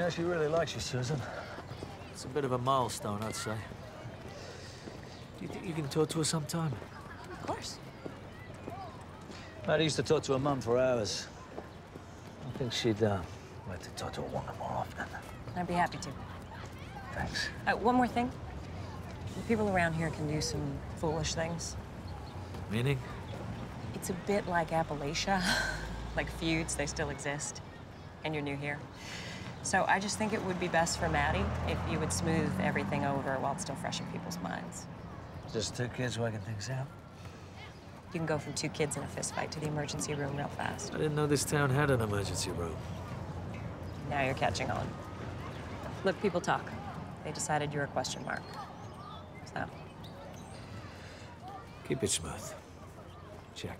Yeah, she really likes you, Susan. It's a bit of a milestone, I'd say. Do you think you can talk to her sometime? Of course. Maddie used to talk to her mum for hours. I think she'd uh, like to talk to her woman more often. I'd be happy to. Thanks. Uh, one more thing. The people around here can do some foolish things. Meaning? It's a bit like Appalachia. like feuds, they still exist. And you're new here. So I just think it would be best for Maddie if you would smooth everything over while it's still fresh in people's minds. Just two kids working things out. You can go from two kids in a fistfight to the emergency room real fast. I didn't know this town had an emergency room. Now you're catching on. Look, people talk. They decided you're a question mark. So, Keep it smooth. Check.